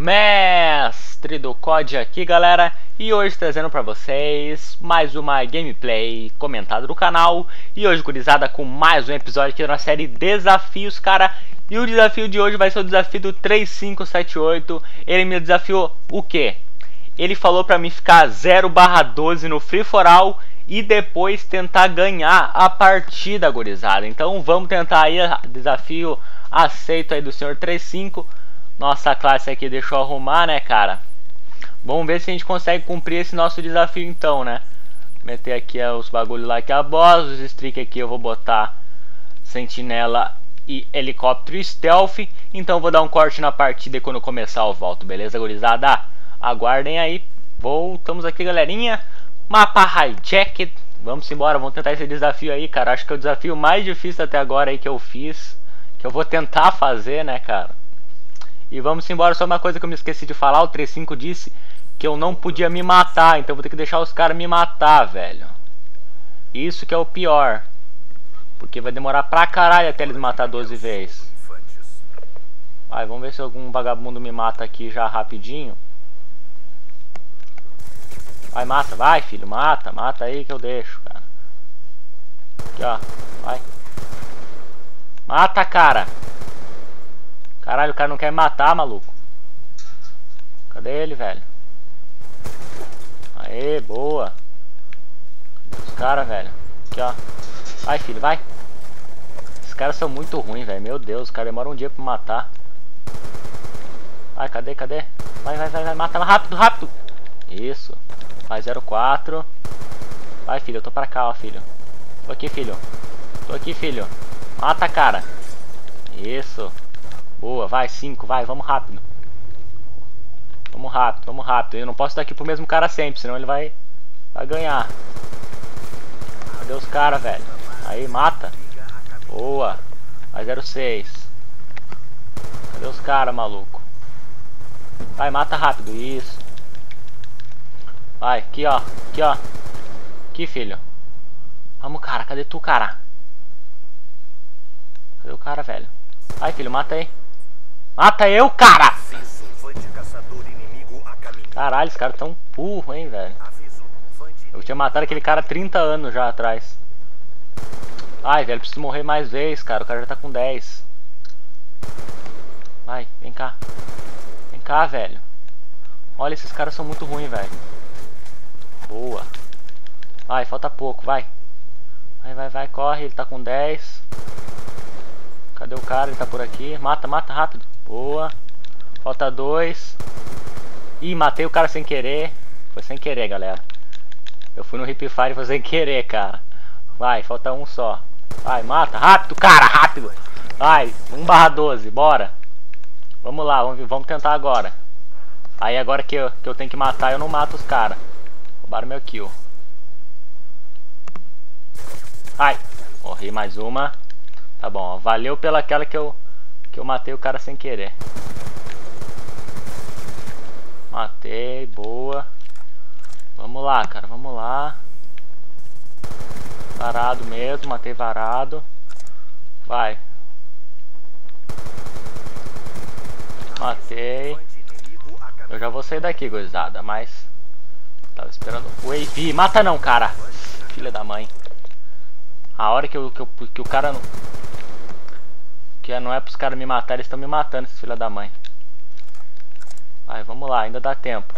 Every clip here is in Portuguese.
Mestre do COD aqui galera e hoje trazendo para vocês mais uma gameplay comentada do canal. E hoje gurizada com mais um episódio aqui da série Desafios cara. E o desafio de hoje vai ser o desafio do 3578 ele me desafiou o que? Ele falou para mim ficar 0 barra 12 no Free For All e depois tentar ganhar a partida gurizada então vamos tentar aí desafio aceito aí do senhor 35 nossa classe aqui deixou arrumar, né, cara? Vamos ver se a gente consegue cumprir esse nosso desafio então, né? Meter aqui os bagulhos lá que é a boss, os streak aqui eu vou botar sentinela e helicóptero stealth. Então vou dar um corte na partida e quando começar eu volto, beleza, gurizada? Aguardem aí. Voltamos aqui, galerinha. Mapa hijacked. Vamos embora, vamos tentar esse desafio aí, cara. Acho que é o desafio mais difícil até agora aí que eu fiz. Que eu vou tentar fazer, né, cara? E vamos embora, só uma coisa que eu me esqueci de falar, o 35 disse que eu não podia me matar, então vou ter que deixar os caras me matar, velho. Isso que é o pior. Porque vai demorar pra caralho até eles matar 12 vezes. Vai, vamos ver se algum vagabundo me mata aqui já rapidinho. Vai, mata, vai filho, mata, mata aí que eu deixo, cara. Aqui, ó, vai. Mata, cara. Caralho, o cara não quer matar, maluco. Cadê ele, velho? Aê, boa. Os caras, velho. Aqui, ó. Vai, filho, vai. Esses caras são muito ruins, velho. Meu Deus, os caras demoram um dia pra matar. Vai, cadê, cadê? Vai, vai, vai, vai. Mata rápido, rápido. Isso. Vai, 04. Vai, filho, eu tô pra cá, ó, filho. Tô aqui, filho. Tô aqui, filho. Mata, cara. Isso. Boa, vai, 5, vai, vamos rápido. Vamos rápido, vamos rápido. Eu não posso estar aqui pro mesmo cara sempre, senão ele vai, vai ganhar. Cadê os caras, velho? Aí, mata. Boa. Vai 06. Cadê os caras, maluco? Vai, mata rápido, isso. Vai, aqui, ó. Aqui, ó. Aqui, filho. Vamos, cara. Cadê tu, cara? Cadê o cara, velho? Vai, filho, mata aí. Mata eu, cara! Caralho, os caras tão burro, hein, velho. Eu tinha matado aquele cara 30 anos já atrás. Ai, velho, preciso morrer mais vezes, cara. O cara já tá com 10. Vai, vem cá. Vem cá, velho. Olha, esses caras são muito ruins, velho. Boa. Vai, falta pouco, vai. Vai, vai, vai, corre. Ele tá com 10. Cadê o cara? Ele tá por aqui. Mata, mata rápido. Boa. Falta dois. Ih, matei o cara sem querer. Foi sem querer, galera. Eu fui no Hip Fire sem querer, cara. Vai, falta um só. Vai, mata. Rápido, cara, rápido. Vai, 1 barra 12, bora. Vamos lá, vamos, vamos tentar agora. Aí agora que eu, que eu tenho que matar, eu não mato os caras. Roubaram meu kill. Ai, morri mais uma. Tá bom, valeu pela aquela que eu que eu matei o cara sem querer. Matei, boa. Vamos lá, cara, vamos lá. Varado mesmo, matei varado. Vai. Matei. Eu já vou sair daqui, gozada, mas... Tava esperando... O AP, mata não, cara. Filha da mãe. A hora que, eu, que, eu, que o cara... Não... Que não é pros caras me matar, eles estão me matando, esses filha da mãe. Vai, vamos lá, ainda dá tempo.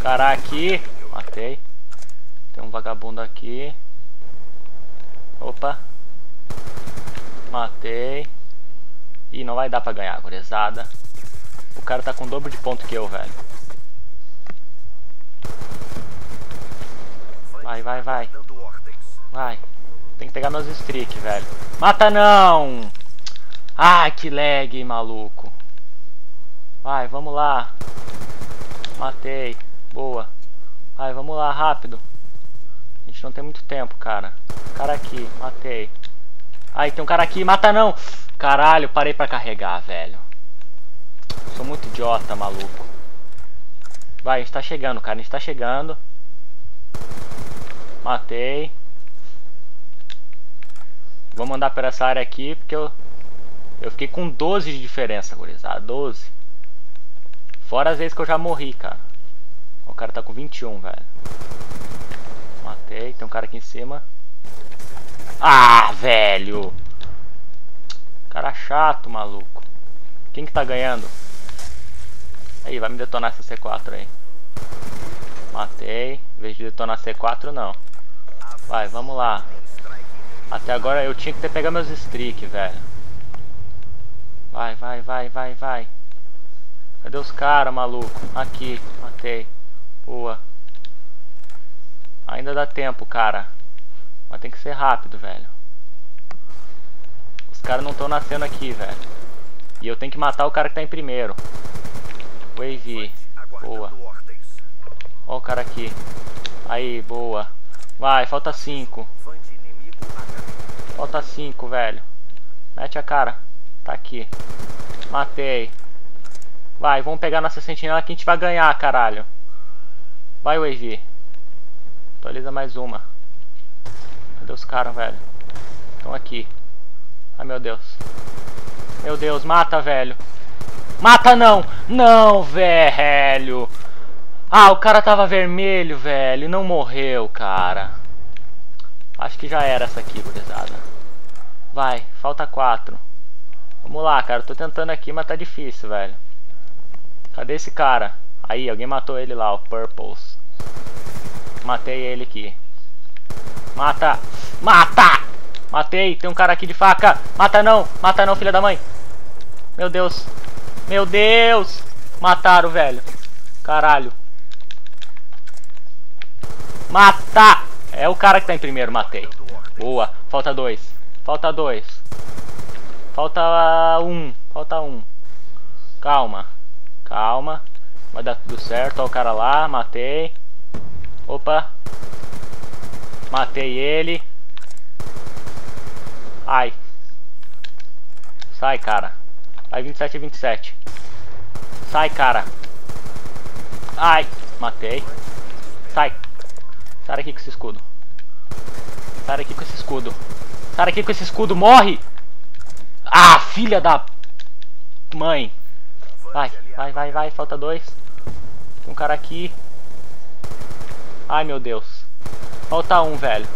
Cara aqui. Matei. Tem um vagabundo aqui. Opa. Matei. Ih, não vai dar pra ganhar, gurizada. O cara tá com o dobro de ponto que eu, velho. Vai, vai, vai. Vai. Tem que pegar meus streak, velho. Mata não! Ai, que lag, maluco. Vai, vamos lá. Matei. Boa. Vai, vamos lá, rápido. A gente não tem muito tempo, cara. Cara aqui, matei. Ai, tem um cara aqui, mata não! Caralho, parei pra carregar, velho. Sou muito idiota, maluco. Vai, a gente tá chegando, cara. A gente tá chegando. Matei. Vou mandar para essa área aqui, porque eu... Eu fiquei com 12 de diferença, gurizada. 12. Fora as vezes que eu já morri, cara. O cara tá com 21, velho. Matei. Tem um cara aqui em cima. Ah, velho! Cara chato, maluco. Quem que tá ganhando? Aí, vai me detonar essa C4 aí. Matei. Em vez de detonar C4, não. Vai, vamos lá. Até agora eu tinha que ter pegado meus streak, velho. Vai, vai, vai, vai, vai. Cadê os caras, maluco? Aqui, matei. Boa. Ainda dá tempo, cara. Mas tem que ser rápido, velho. Os caras não estão nascendo aqui, velho. E eu tenho que matar o cara que tá em primeiro. Wave. Boa. Ó o cara aqui. Aí, boa. Vai, falta cinco. Falta cinco, velho. Mete a cara. Tá aqui. Matei. Vai, vamos pegar nossa sentinela que a gente vai ganhar, caralho. Vai, Wave. Atualiza mais uma. Cadê os caras, velho? Estão aqui. Ai, meu Deus. Meu Deus, mata, velho. Mata não! Não, velho! Ah, o cara tava vermelho, velho. Não morreu, cara. Acho que já era essa aqui, gurizada. Vai, falta quatro. Vamos lá, cara. Tô tentando aqui, mas tá difícil, velho. Cadê esse cara? Aí, alguém matou ele lá, o Purples. Matei ele aqui. Mata! Mata! Matei, tem um cara aqui de faca. Mata não, mata não, filha da mãe. Meu Deus. Meu Deus. Mataram, velho. Caralho. Mata! É o cara que tá em primeiro, matei. Boa. Falta dois. Falta dois. Falta um. Falta um. Calma. Calma. Vai dar tudo certo. Olha o cara lá. Matei. Opa. Matei ele. Ai. Sai, cara. Vai 27 e 27. Sai, cara. Ai. Matei. Sai daqui com esse escudo. Sai daqui com esse escudo. Sai daqui com esse escudo. Morre. Ah, filha da... Mãe. Vai, vai, vai, vai. Falta dois. Tem um cara aqui. Ai, meu Deus. Falta um, velho.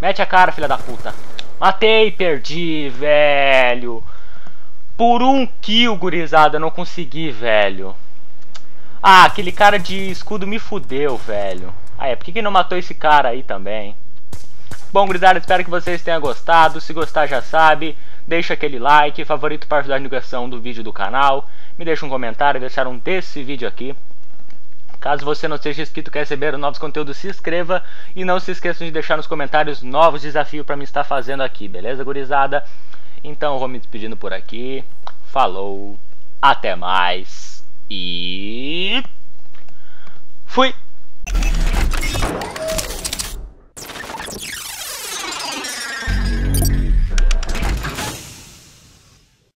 Mete a cara, filha da puta. Matei, perdi, velho. Por um kill, gurizada, não consegui, velho. Ah, aquele cara de escudo me fudeu, velho. Ah, é, por que, que não matou esse cara aí também? Bom, gurizada, espero que vocês tenham gostado. Se gostar, já sabe. Deixa aquele like, favorito para ajudar a divulgação do vídeo do canal. Me deixa um comentário, deixaram desse vídeo aqui. Caso você não seja inscrito e quer receber novos conteúdos, se inscreva e não se esqueçam de deixar nos comentários novos desafios para me estar fazendo aqui, beleza, gurizada? Então, vou me despedindo por aqui. Falou, até mais e fui!